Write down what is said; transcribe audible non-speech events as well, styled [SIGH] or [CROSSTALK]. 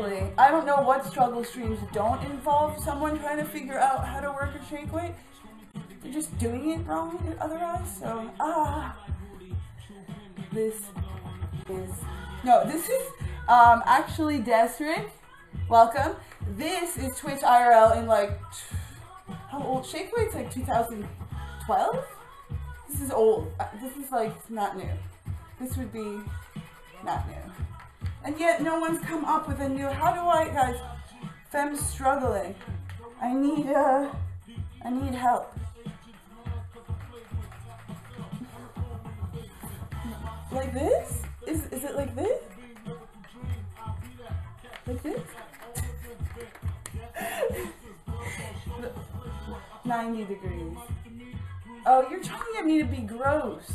I don't know what struggle streams don't involve someone trying to figure out how to work a shake weight. They're just doing it wrong otherwise. So ah, this is no. This is um actually Desric. Welcome. This is Twitch IRL in like how old? Shake weight's like 2012. This is old. Uh, This is like not new. This would be not new. And yet no one's come up with a new, how do I, guys, fem's struggling. I need, uh, I need help. Like this? Is, is it like this? Like this? [LAUGHS] 90 degrees. Oh, you're trying to get me to be gross.